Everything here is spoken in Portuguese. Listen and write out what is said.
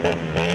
Thank uhum. you.